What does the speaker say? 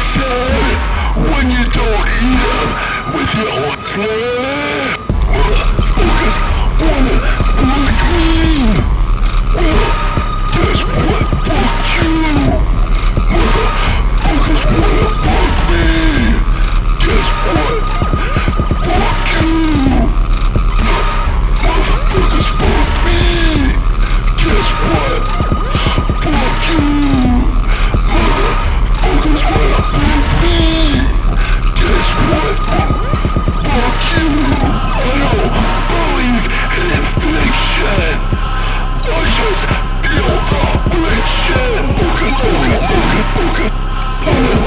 when you don't eat them with your own Ten.